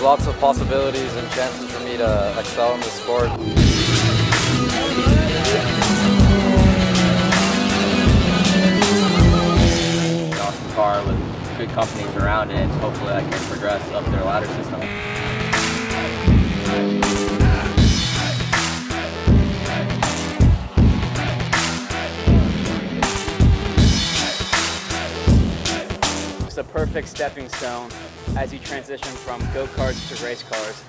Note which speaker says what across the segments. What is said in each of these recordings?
Speaker 1: possibilities and chances for me to excel in the sport.
Speaker 2: awesome car with good companies around it hopefully I can progress up their ladder system.
Speaker 3: the perfect stepping stone as you transition from go-karts to race cars.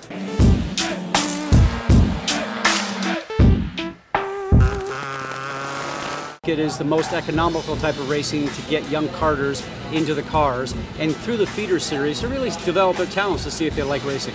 Speaker 4: It is the most economical type of racing to get young karters into the cars and through the feeder series to really develop their talents to see if they like racing.